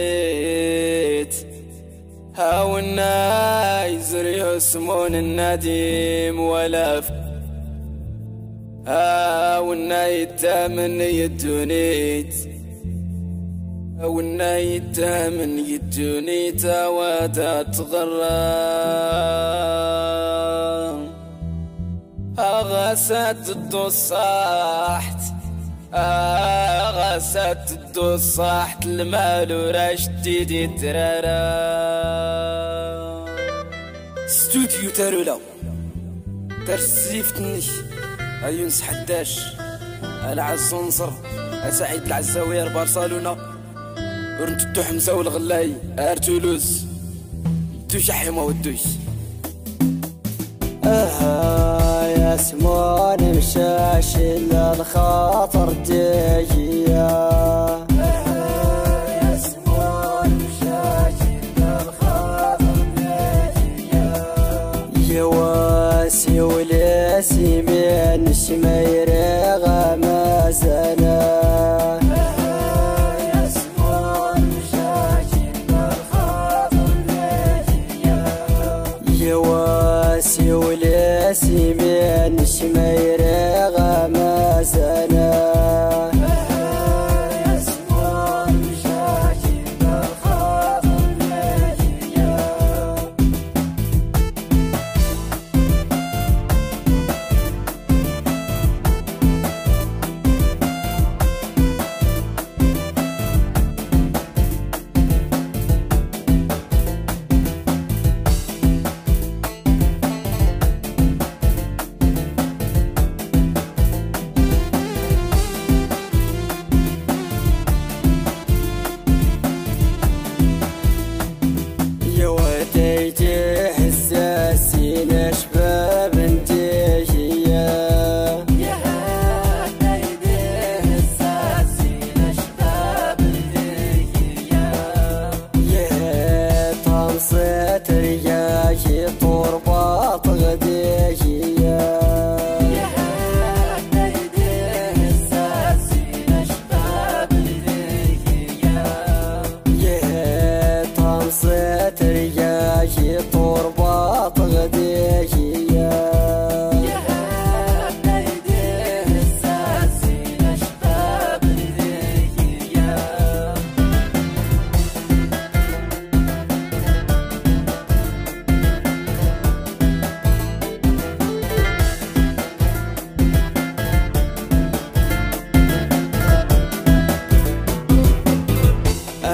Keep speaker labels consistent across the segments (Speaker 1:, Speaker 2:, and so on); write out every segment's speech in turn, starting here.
Speaker 1: وميتنيت هاونا يزري يسمون النديم ولا هاونا يتامن يدونيت هاونا يتامن يدونيت وادا تغرى أغسد الدصاحت غست الدصاحت المال وراش تيدي ترارا. ستوديو تارولا. ترسيفتني. أيونس حداش. العز نصر أسعيد العزاوير برشلونة ورنتو حمزة والغلاي ارتولوز دوش حيما ودوش.
Speaker 2: آه. يا سمون مشاش الخاطر ديا يواسي ولاسي من شمير غمازنا يواسي ولاسي من غمازنا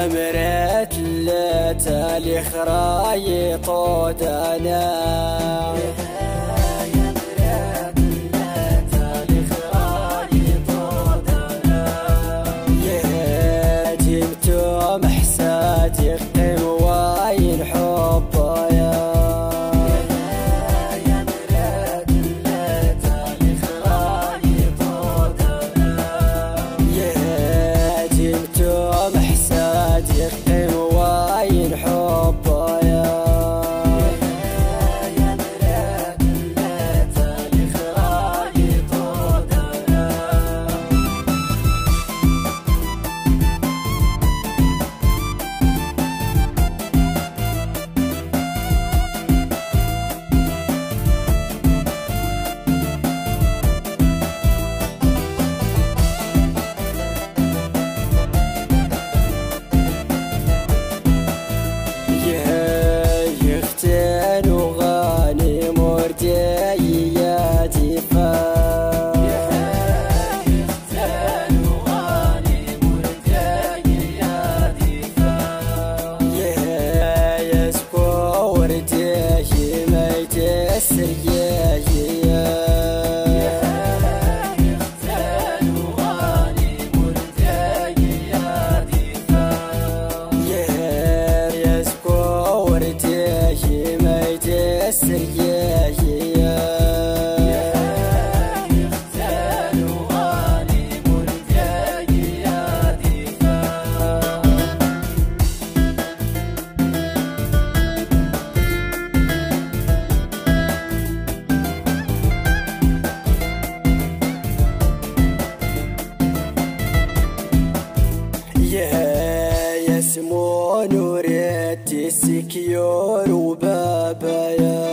Speaker 2: أمرت لا تالي خراي الجسر يا اسمه نوريتي سكيور وبابايا.